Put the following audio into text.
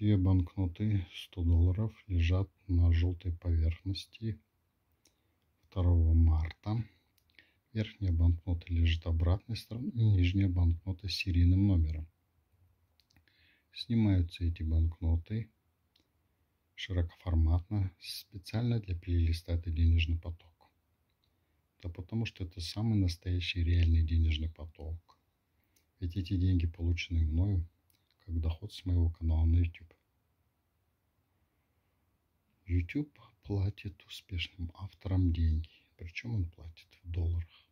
Две банкноты 100 долларов лежат на желтой поверхности 2 марта. Верхняя банкнота лежит обратной стороной, нижняя банкнота с серийным номером. Снимаются эти банкноты широкоформатно, специально для плейлиста «Это денежный поток». Да потому что это самый настоящий реальный денежный поток. Ведь эти деньги получены мною с моего канала на YouTube. YouTube платит успешным авторам деньги. Причем он платит в долларах.